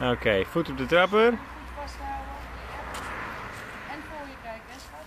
Oké, voet op de trappen. Vasthouden. En voor je kijken, schat.